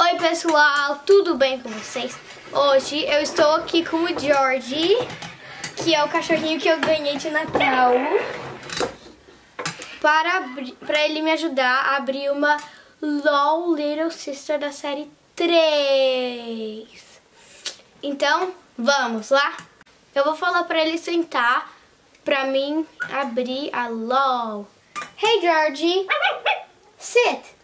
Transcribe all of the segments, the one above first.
Oi pessoal, tudo bem com vocês? Hoje eu estou aqui com o George, que é o cachorrinho que eu ganhei de Natal, para, para ele me ajudar a abrir uma LOL Little Sister da série 3. Então, vamos lá? Eu vou falar para ele sentar para mim abrir a LOL. Hey Georgie, sit.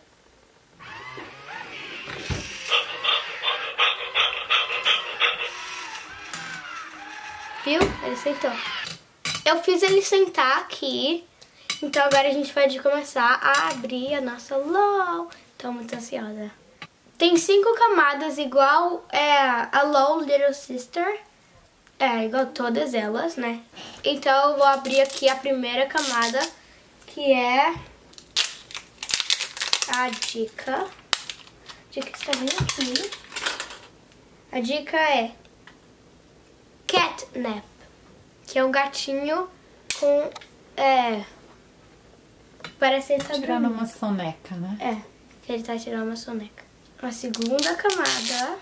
Viu? Ele sentou. Eu fiz ele sentar aqui. Então agora a gente pode começar a abrir a nossa LOL. Tô muito ansiosa. Tem cinco camadas igual é, a LOL Little Sister. É, igual todas elas, né? Então eu vou abrir aqui a primeira camada, que é a dica. A dica está vindo aqui. A dica é catnap, que é um gatinho com, é, parece ele tá Tirando uma soneca, né? É, que ele tá tirando uma soneca. A segunda camada...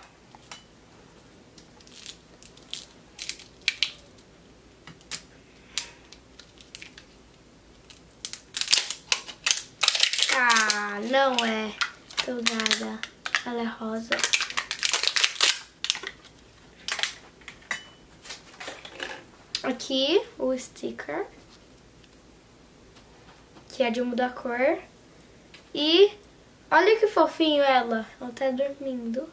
Ah, não é dourada. Ela é rosa. Aqui o sticker, que é de mudar cor. E olha que fofinho ela, ela tá dormindo.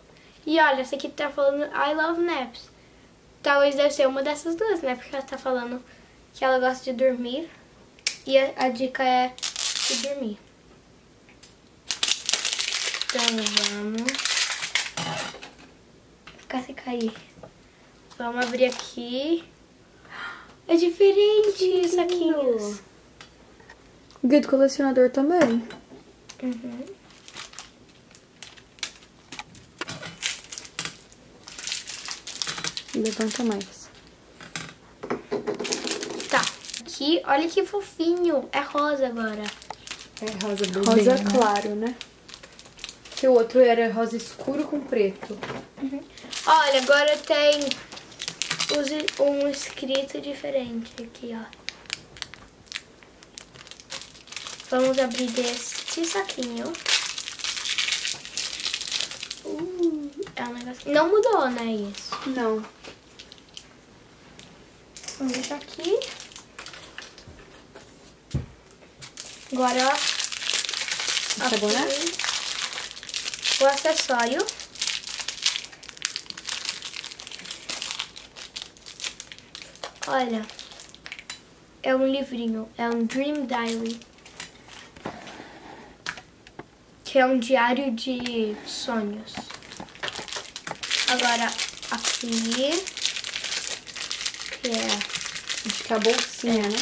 E olha, essa aqui tá falando I love naps. Talvez deve ser uma dessas duas, né? Porque ela tá falando que ela gosta de dormir. E a, a dica é de dormir. Então vamos. Ficar sem cair. Vamos abrir aqui. É diferente saquinhos. Guia do colecionador também. Uhum. Levanta mais. Tá. Aqui, olha que fofinho. É rosa agora. É rosa bebê, Rosa né? claro, né? Que o outro era rosa escuro com preto. Olha, agora tem os- um escrito diferente aqui, ó. Vamos abrir deste saquinho. Uh, é um negócio... Não mudou, né, isso? Não. Vamos deixar aqui. Agora, ó. Sabonete? aqui, O acessório. Olha. É um livrinho. É um Dream Diary. Que é um diário de sonhos. Agora, aqui. Que é Acho que é a bolsinha, né?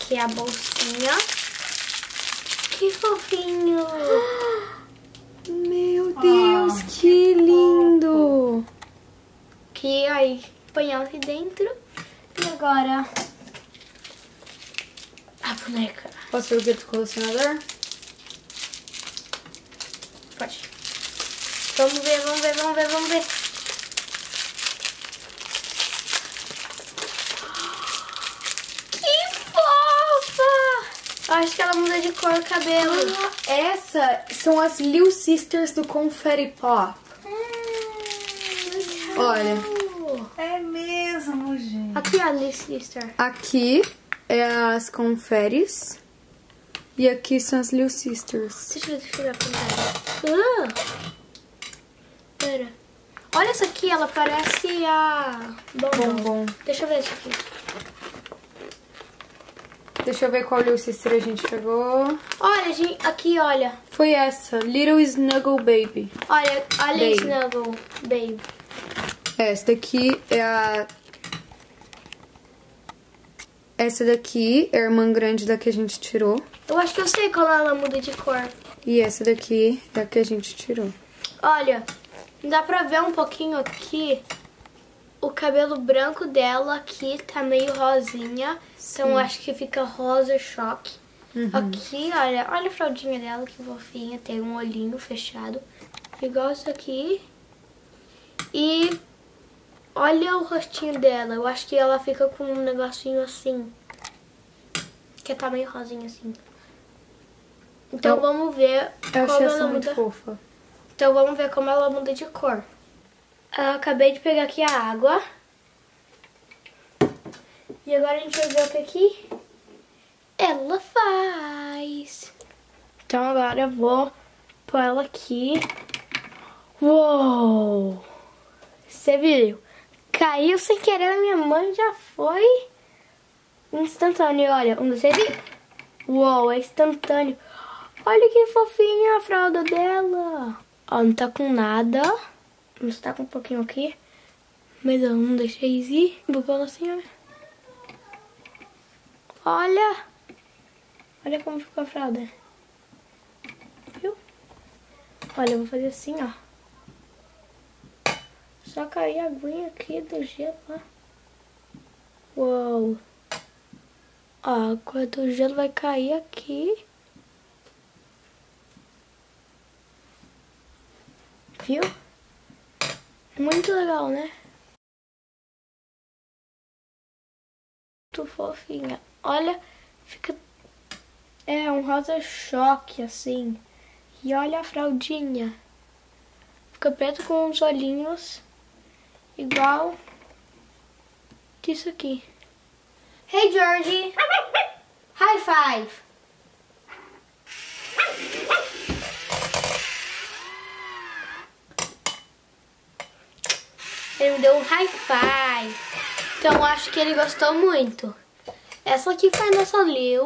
que é a bolsinha. Que fofinho! Meu Deus, que lindo! Que aí ela aqui dentro. E agora a boneca. Posso ver o guia do colecionador? Pode. Vamos ver, vamos ver, vamos ver, vamos ver. Que fofa! Acho que ela muda de cor o cabelo. Essa são as Lil Sisters do Confetti Pop. Hum, Olha. É mesmo, gente. Aqui, ó, Liz Sister. Aqui é as Confettes. E aqui são as Lil Sisters. Deixa eu deixa eu ver a Ah! Pera. Olha essa aqui, ela parece a bombom. Bombom. Deixa eu ver essa aqui. Deixa eu ver qual Lil Sister a gente pegou. Olha, gente, aqui, olha. Foi essa, Little Snuggle Baby. Olha, olha Baby. Snuggle, babe. Essa daqui é a... Essa daqui é a irmã grande da que a gente tirou. Eu acho que eu sei qual ela muda de cor. E essa daqui é a que a gente tirou. Olha, dá pra ver um pouquinho aqui. O cabelo branco dela aqui tá meio rosinha. Então acho que fica rosa choque. Aqui, olha, olha a fraldinha dela, que fofinha. Tem um olhinho fechado. igual isso aqui. E olha o rostinho dela. Eu acho que ela fica com um negocinho assim. Que tá meio rosinha assim. Então eu, vamos ver eu como ela muda. Fofa. Então vamos ver como ela muda de cor. Eu acabei de pegar aqui a água. E agora a gente vai ver o que aqui ela faz. Então agora eu vou pôr ela aqui. Uou! Você viu? Caiu sem querer a minha mãe já foi instantâneo. Olha, um, dois, três Uou, é instantâneo. Olha que fofinha a fralda dela. Ó, não tá com nada. Mas tá com um pouquinho aqui. Mas ó, um, dois, três e... Pôr assim, ó. Olha! Olha como ficou a fralda. Viu? Olha, eu vou fazer assim, ó. Só cair a aguinha aqui do gelo, ó. Uou! A água do gelo vai cair aqui. Viu? Muito legal, né? Muito fofinha. Olha, fica... É um rosa choque, assim. E olha a fraldinha. Fica preto com uns olhinhos. Igual disso aqui. Hey, Georgie. High five. Ele me deu um high five. Então acho que ele gostou muito. Essa aqui foi a nossa Lil,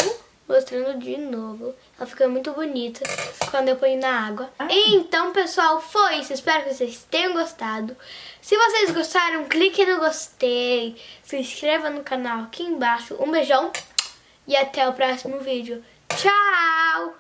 mostrando de novo. Ela fica muito bonita quando eu ponho na água. Então, pessoal, foi isso. Espero que vocês tenham gostado. Se vocês gostaram, clique no gostei. Se inscreva no canal aqui embaixo. Um beijão e até o próximo vídeo. Tchau!